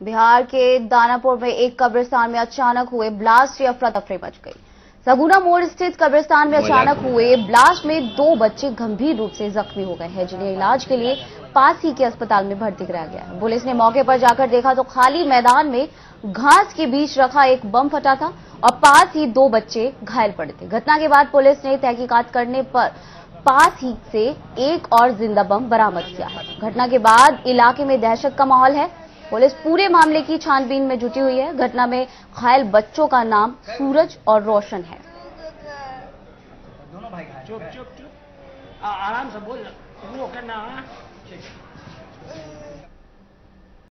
बिहार के दानापुर में एक कब्रिस्तान में अचानक हुए ब्लास्ट से अफरा तफरी मच गई। सगुना मोड़ स्थित कब्रिस्तान में अचानक हुए ब्लास्ट में दो बच्चे गंभीर रूप से जख्मी हो गए हैं जिन्हें इलाज के लिए पास ही के अस्पताल में भर्ती कराया गया है। पुलिस ने मौके पर जाकर देखा तो खाली मैदान में घास के बीच रखा एक बम फटा था और पास ही दो बच्चे घायल पड़े थे। घटना के बाद पुलिस ने तहकीकात करने पर पास ही से एक और ज़िंदा बम बरामद किया है। घटना के बाद इलाके में दहशत का माहौल है। पुलिस पूरे मामले की छानबीन में जुटी हुई है। घटना में घायल बच्चों का नाम सूरज और रोशन है। दोनों भाई चुप चुप चुप। आराम से बोल। करना